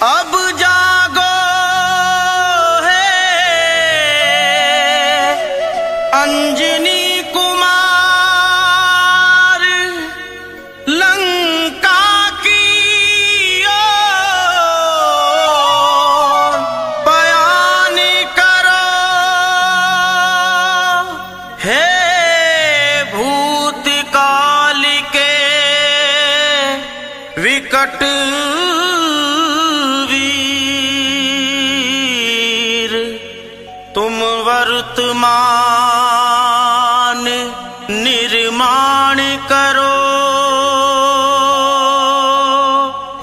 اب جاگو ہے۔ انجنی کمار لنکا کی بیان کرو۔ ہے بھوت کال کے وکٹ۔ مان کرو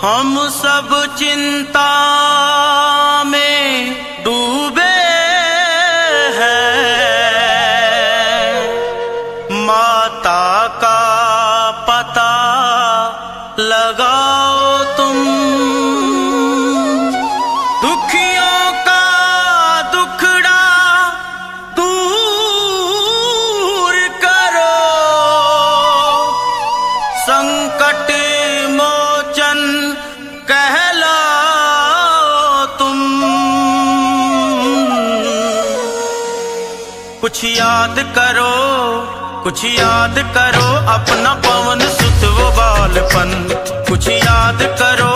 ہم چنتا کٹ موچن کہلا تم۔ کچھ یاد کرو، کچھ یاد کرو، اپنا پون ست و بالپن کچھ یاد کرو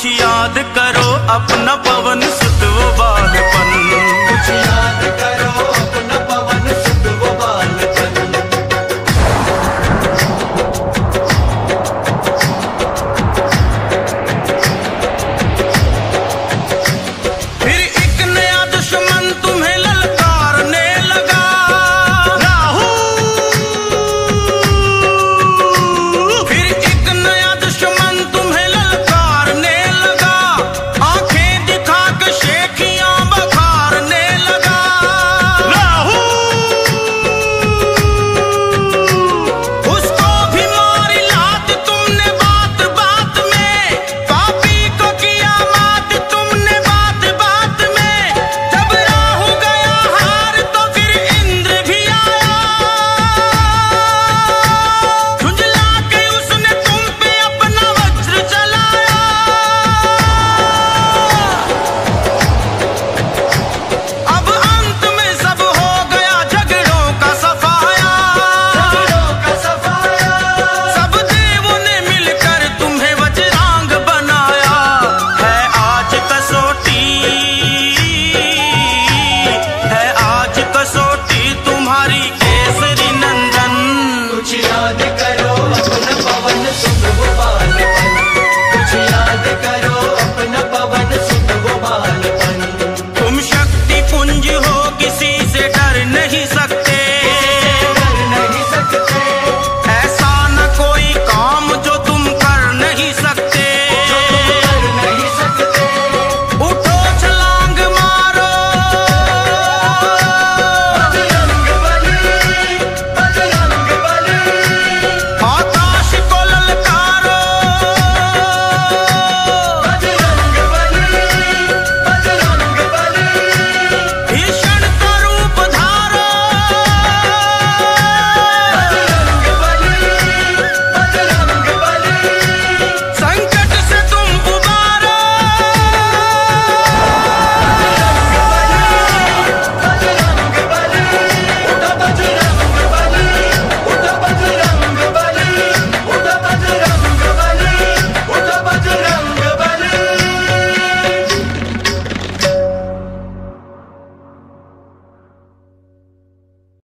کچھ یاد کرو اپنا